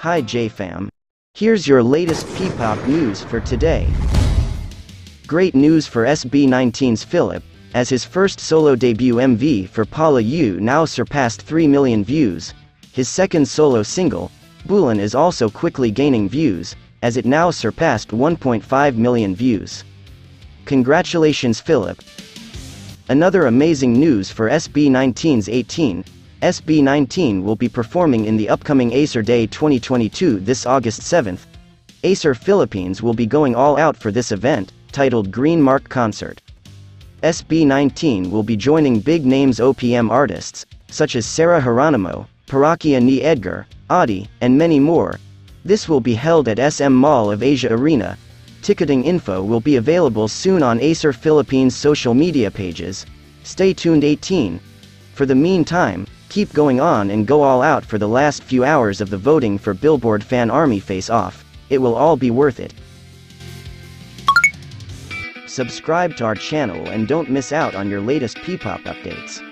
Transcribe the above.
Hi JFam. Here's your latest P-pop news for today. Great news for SB19's Felip, as his first solo debut MV for Palayo now surpassed 3 million views. His second solo single, Bulan is also quickly gaining views, as it now surpassed 1.5 million views. Congratulations Felip. Another amazing news for SB19's A'TIN, SB19 will be performing in the upcoming Acer Day 2022 this August 7th. Acer Philippines will be going all out for this event, titled Green Mark Concert. SB19 will be joining big names OPM artists, such as Sarah Geronimo, Parokya ni Edgar, Adie, and many more. This will be held at SM Mall of Asia Arena. Ticketing info will be available soon on Acer Philippines social media pages. Stay tuned A'TIN. For the meantime, keep going on and go all out for the last few hours of the voting for Billboard Fan Army Face Off. It will all be worth it. Subscribe to our channel and don't miss out on your latest P-pop updates.